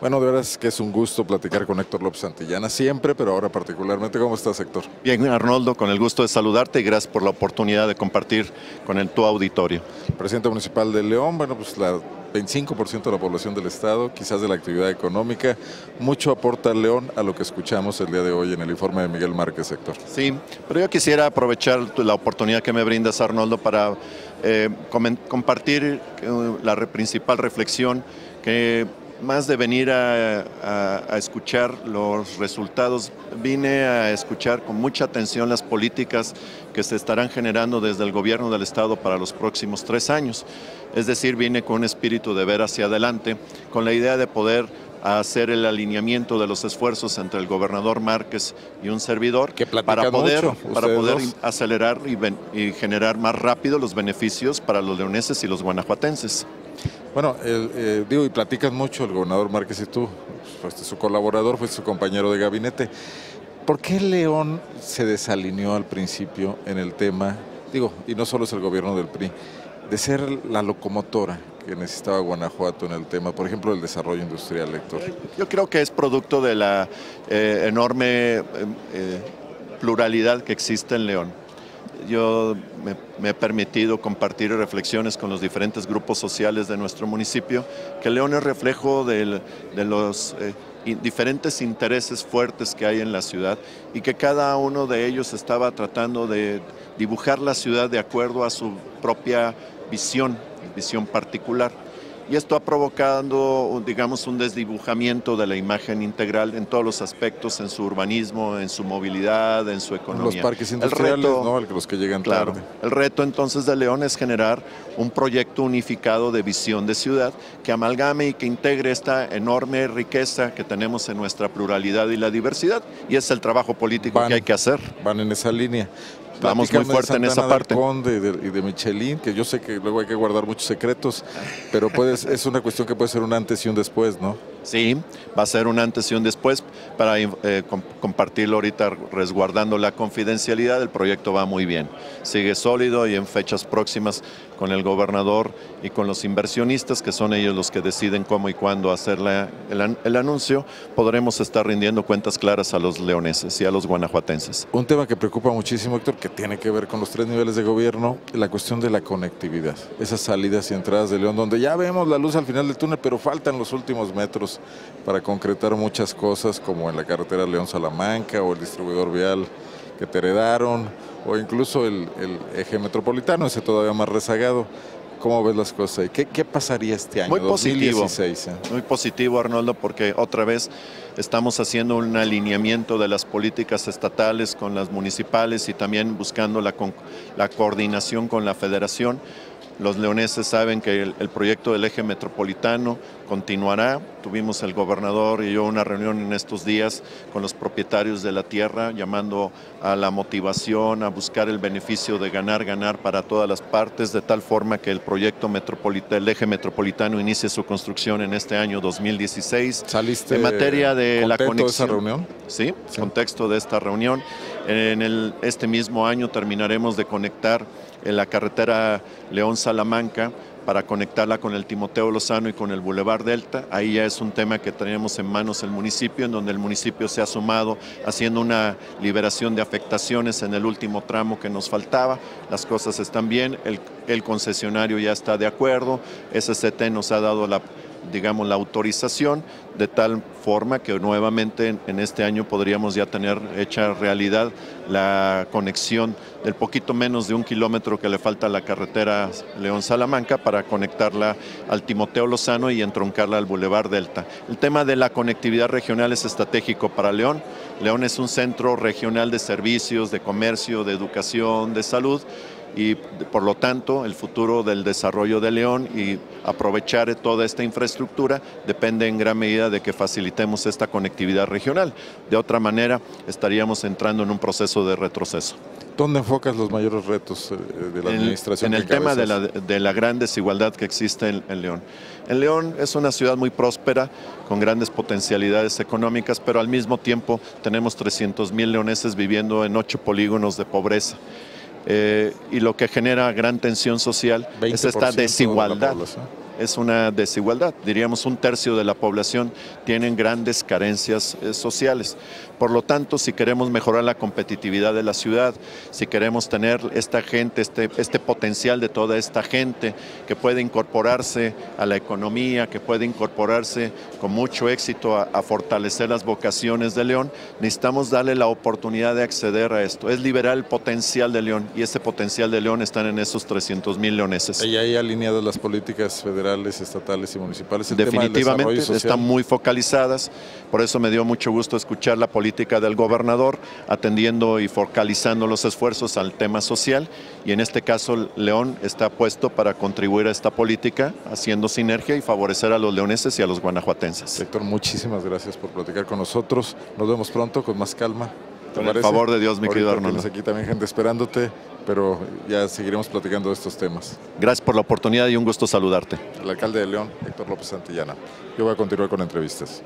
Bueno, de verdad es que es un gusto platicar con Héctor López Santillana, siempre, pero ahora particularmente. ¿Cómo estás, Héctor? Bien, Arnoldo, con el gusto de saludarte y gracias por la oportunidad de compartir con el, tu auditorio. Presidente municipal de León, bueno, pues la 25% de la población del estado, quizás de la actividad económica. Mucho aporta León a lo que escuchamos el día de hoy en el informe de Miguel Márquez, Héctor. Sí, pero yo quisiera aprovechar la oportunidad que me brindas, Arnoldo, para eh, compartir eh, la principal reflexión que más de venir a, escuchar los resultados, vine a escuchar con mucha atención las políticas que se estarán generando desde el gobierno del Estado para los próximos tres años. Es decir, vine con un espíritu de ver hacia adelante, con la idea de poder hacer el alineamiento de los esfuerzos entre el gobernador Márquez y un servidor para poder, para poder acelerar y, y generar más rápido los beneficios para los leoneses y los guanajuatenses. Bueno, eh, digo, y platicas mucho el gobernador Márquez y tú, fuiste su colaborador, fuiste su compañero de gabinete. ¿Por qué León se desalineó al principio en el tema, digo, y no solo es el gobierno del PRI, de ser la locomotora que necesitaba Guanajuato en el tema, por ejemplo, el desarrollo industrial, Héctor? Yo creo que es producto de la eh, enorme eh, pluralidad que existe en León yo me, he permitido compartir reflexiones con los diferentes grupos sociales de nuestro municipio, que León es reflejo de, los eh, diferentes intereses fuertes que hay en la ciudad y que cada uno de ellos estaba tratando de dibujar la ciudad de acuerdo a su propia visión, visión particular y esto ha provocado, digamos, un desdibujamiento de la imagen integral en todos los aspectos, en su urbanismo, en su movilidad, en su economía. Los parques industriales, el ¿no? Los que llegan claro, tarde. El reto entonces de León es generar un proyecto unificado de visión de ciudad que amalgame y que integre esta enorme riqueza que tenemos en nuestra pluralidad y la diversidad, y es el trabajo político que hay que hacer. Van en esa línea. Vamos muy fuerte en esa parte. Conde y de, Michelin, que yo sé que luego hay que guardar muchos secretos, pero puedes, es una cuestión que puede ser un antes y un después, ¿no? Sí, va a ser un antes y un después para eh, compartirlo ahorita resguardando la confidencialidad. El proyecto va muy bien, sigue sólido y en fechas próximas con el gobernador y con los inversionistas, que son ellos los que deciden cómo y cuándo hacer el, el, anuncio, podremos estar rindiendo cuentas claras a los leoneses y a los guanajuatenses. Un tema que preocupa muchísimo, Héctor, que tiene que ver con los tres niveles de gobierno, la cuestión de la conectividad, esas salidas y entradas de León, donde ya vemos la luz al final del túnel, pero faltan los últimos metros para concretar muchas cosas, como en la carretera León-Salamanca o el distribuidor vial que te heredaron o incluso el, eje metropolitano, ese todavía más rezagado. ¿Cómo ves las cosas ahí? ¿Qué, pasaría este año? Muy positivo. ¿eh? Muy positivo, Arnoldo, porque otra vez estamos haciendo un alineamiento de las políticas estatales con las municipales y también buscando la, la coordinación con la federación los leoneses saben que el, proyecto del eje metropolitano continuará. Tuvimos el gobernador y yo una reunión en estos días con los propietarios de la tierra, llamando a la motivación, a buscar el beneficio de ganar, ganar para todas las partes, de tal forma que el proyecto metropolitano, el eje metropolitano inicie su construcción en este año 2016. ¿Saliste en materia de la conexión? de esa reunión? Sí, contexto de esta reunión. En el, este mismo año terminaremos de conectar en la carretera León-Salamanca para conectarla con el Timoteo Lozano y con el Boulevard Delta. Ahí ya es un tema que tenemos en manos el municipio, en donde el municipio se ha sumado haciendo una liberación de afectaciones en el último tramo que nos faltaba. Las cosas están bien, el, el concesionario ya está de acuerdo, SCT nos ha dado la digamos, la autorización, de tal forma que nuevamente en, este año podríamos ya tener hecha realidad la conexión del poquito menos de un kilómetro que le falta a la carretera León-Salamanca para conectarla al Timoteo Lozano y entroncarla al Boulevard Delta. El tema de la conectividad regional es estratégico para León. León es un centro regional de servicios, de comercio, de educación, de salud y por lo tanto el futuro del desarrollo de León y aprovechar toda esta infraestructura depende en gran medida de que facilitemos esta conectividad regional. De otra manera estaríamos entrando en un proceso de retroceso. ¿Dónde enfocas los mayores retos eh, de la administración? En el tema de la, gran desigualdad que existe en, en, León. En León es una ciudad muy próspera, con grandes potencialidades económicas, pero al mismo tiempo tenemos 300 mil leoneses viviendo en ocho polígonos de pobreza. Eh, y lo que genera gran tensión social es esta desigualdad. Es una desigualdad. Diríamos un tercio de la población tienen grandes carencias eh, sociales. Por lo tanto, si queremos mejorar la competitividad de la ciudad, si queremos tener esta gente, este, este potencial de toda esta gente que puede incorporarse a la economía, que puede incorporarse con mucho éxito a, a fortalecer las vocaciones de León, necesitamos darle la oportunidad de acceder a esto. Es liberar el potencial de León y ese potencial de León están en esos 300 mil leoneses. ¿Y ahí alineadas las políticas federales, estatales y municipales? El Definitivamente están muy focalizadas, por eso me dio mucho gusto escuchar la política del gobernador atendiendo y focalizando los esfuerzos al tema social y en este caso León está puesto para contribuir a esta política haciendo sinergia y favorecer a los leoneses y a los guanajuatenses. Héctor, muchísimas gracias por platicar con nosotros. Nos vemos pronto con más calma. Con el favor de Dios, mi querido Arnoldo. Aquí también gente esperándote, pero ya seguiremos platicando de estos temas. Gracias por la oportunidad y un gusto saludarte. El alcalde de León, Héctor López Santillana. Yo voy a continuar con entrevistas.